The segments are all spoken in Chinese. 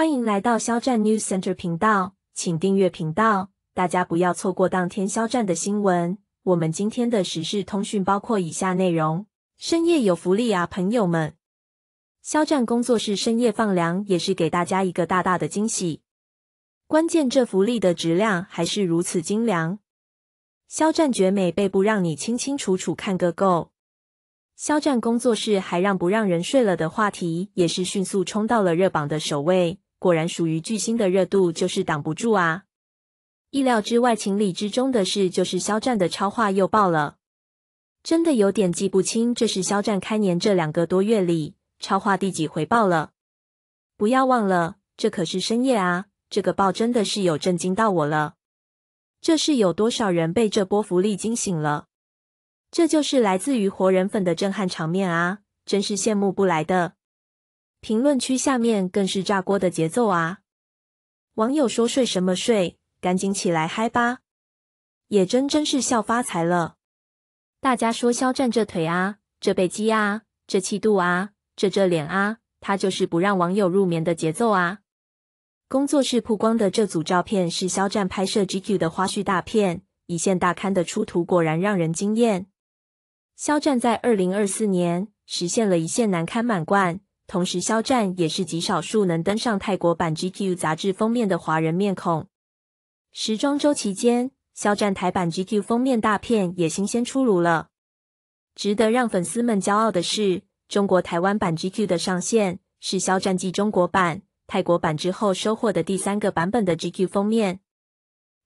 欢迎来到肖战 News Center 频道，请订阅频道，大家不要错过当天肖战的新闻。我们今天的时事通讯包括以下内容：深夜有福利啊，朋友们！肖战工作室深夜放粮，也是给大家一个大大的惊喜。关键这福利的质量还是如此精良。肖战绝美背部让你清清楚楚看个够。肖战工作室还让不让人睡了的话题，也是迅速冲到了热榜的首位。果然，属于巨星的热度就是挡不住啊！意料之外、情理之中的事，就是肖战的超话又爆了。真的有点记不清，这是肖战开年这两个多月里超话第几回爆了。不要忘了，这可是深夜啊！这个爆真的是有震惊到我了。这是有多少人被这波福利惊醒了？这就是来自于活人粉的震撼场面啊！真是羡慕不来的。评论区下面更是炸锅的节奏啊！网友说：“睡什么睡？赶紧起来嗨吧！”也真真是笑发财了。大家说肖战这腿啊，这背肌啊，这气度啊，这这脸啊，他就是不让网友入眠的节奏啊！工作室曝光的这组照片是肖战拍摄 GQ 的花絮大片，一线大刊的出图果然让人惊艳。肖战在二零二四年实现了一线难堪满贯，同时肖战也是极少数能登上泰国版 GQ 杂志封面的华人面孔。时装周期间，肖战台版 GQ 封面大片也新鲜出炉了。值得让粉丝们骄傲的是，中国台湾版 GQ 的上线是肖战继中国版、泰国版之后收获的第三个版本的 GQ 封面。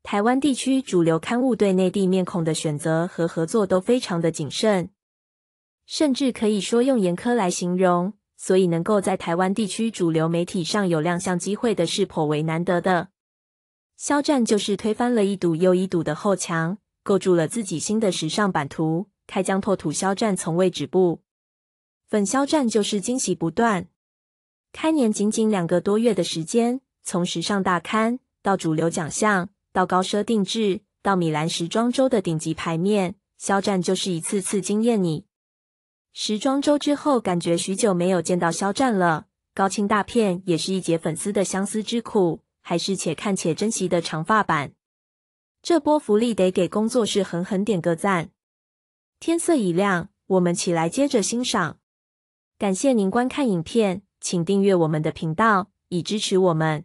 台湾地区主流刊物对内地面孔的选择和合作都非常的谨慎，甚至可以说用严苛来形容。所以能够在台湾地区主流媒体上有亮相机会的是颇为难得的。肖战就是推翻了一堵又一堵的后墙，构筑了自己新的时尚版图。开疆拓土，肖战从未止步。粉肖战就是惊喜不断。开年仅仅两个多月的时间，从时尚大刊到主流奖项。到高奢定制，到米兰时装周的顶级牌面，肖战就是一次次惊艳你。时装周之后，感觉许久没有见到肖战了。高清大片也是一解粉丝的相思之苦，还是且看且珍惜的长发版。这波福利得给工作室狠狠点个赞。天色已亮，我们起来接着欣赏。感谢您观看影片，请订阅我们的频道以支持我们。